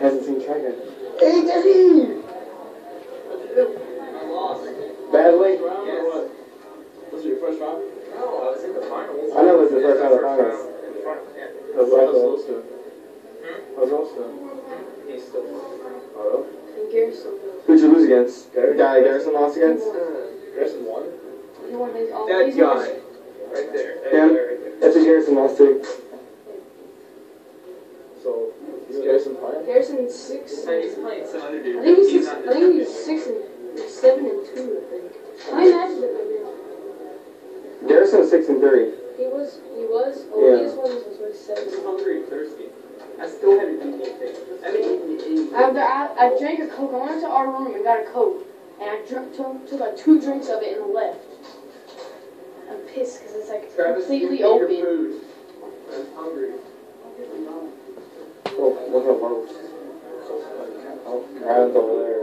Hey, Jesse! I lost. Badly? Round or Yes. what? Was it your first round? No, I was in the finals. I know this is the first round of finals. round. In the finals, yeah. How's How's that Rose doing? How's Rose doing? He's still. Oh, And Garrison. Who'd you lose against? Garrison. Guy Garrison lost against? Uh, Garrison won? He won his all. That guy. Right there. Yeah. Right there. That's a Garrison lost too. Garrison playing? Six. And he's playing some other dude. I think he's He's six. not I think he's six and seven and two. I think. How many matches have there been? Garrison six and three. He was. He was. Oh, Yeah. he just won. Was was seven. I'm hungry and thirsty. I still haven't eaten anything. I haven't eaten I, I drank a Coke, I went into our room and got a Coke, and I drank, took, took like two drinks of it and left. I'm pissed because it's like Travis, you completely eat your open. food. I'm hungry. Look at Lowe's. Oh, Ryan's over there.